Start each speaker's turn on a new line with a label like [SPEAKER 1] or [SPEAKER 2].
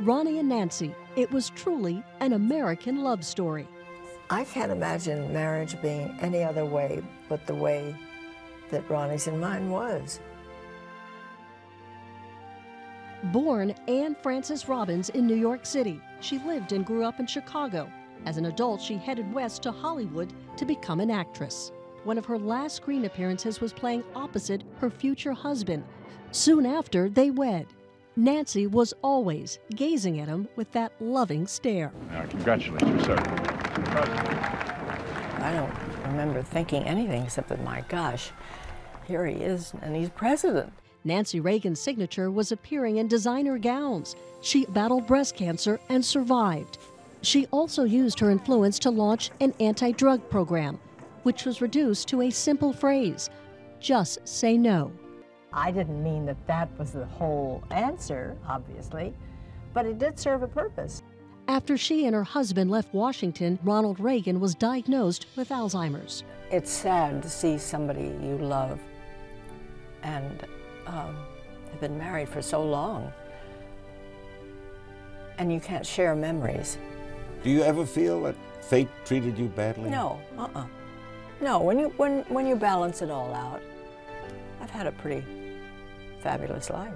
[SPEAKER 1] Ronnie and Nancy, it was truly an American love story.
[SPEAKER 2] I can't imagine marriage being any other way but the way that Ronnie's and mine was.
[SPEAKER 1] Born Anne Frances Robbins in New York City, she lived and grew up in Chicago. As an adult, she headed west to Hollywood to become an actress. One of her last screen appearances was playing opposite her future husband. Soon after, they wed. Nancy was always gazing at him with that loving stare.
[SPEAKER 3] I congratulate you, sir.
[SPEAKER 2] I don't remember thinking anything except that, my gosh, here he is, and he's president.
[SPEAKER 1] Nancy Reagan's signature was appearing in designer gowns. She battled breast cancer and survived. She also used her influence to launch an anti drug program, which was reduced to a simple phrase just say no.
[SPEAKER 2] I didn't mean that that was the whole answer, obviously, but it did serve a purpose.
[SPEAKER 1] After she and her husband left Washington, Ronald Reagan was diagnosed with Alzheimer's.
[SPEAKER 2] It's sad to see somebody you love and um, have been married for so long and you can't share memories.
[SPEAKER 4] Do you ever feel that fate treated you badly?
[SPEAKER 2] No, uh-uh. No, when you, when, when you balance it all out, I've had a pretty fabulous life.